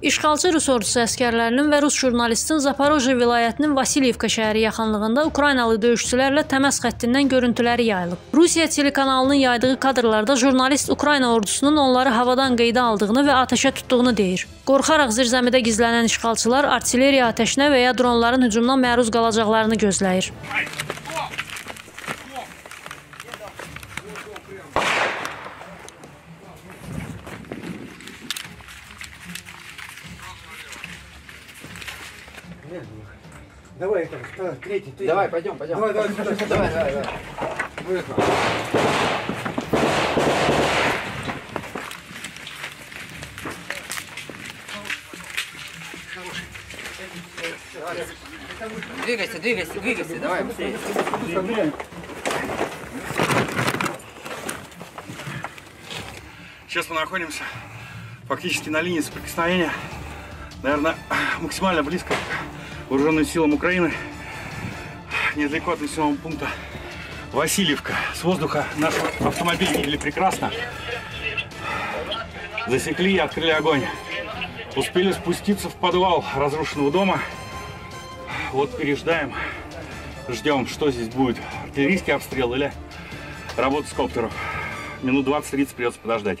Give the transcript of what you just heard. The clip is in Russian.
İşğalçı Rus ordusu əskərlərinin və Rus jurnalistin Zaporojye vilayətinin Vasilyevka şəhəri yaxınlığında Ukraynalı döyüşçülərlə təmas xəttindən görüntüləri yayılıb. Rusiya telekanalının yaydığı kadrlarda jurnalist Ukrayna ordusunun onları havadan qeydə aldığını və atəşə tutduğunu deyir. Qorxaraq zirzəmidə gizlənən işğalçılar artilleriya atəşinə və ya dronların hücumuna məruz qalacaqlarını gözləyir. Давай, это, второй, третий, третий. Давай, пойдем, пойдем. Давай, давай, давай. давай, давай, давай. Выехал. Двигайся, двигайся, двигайся, давай быстрее. Сейчас мы находимся фактически на линии соприкосновения, наверное, максимально близко к вооруженным силам Украины, недалеко от населенного пункта Васильевка. С воздуха наш автомобиль видели прекрасно. Засекли и открыли огонь. Успели спуститься в подвал разрушенного дома. Вот переждаем, ждем, что здесь будет. Артиллерийский обстрел или работа с коптеров. Минут 20-30 придется подождать.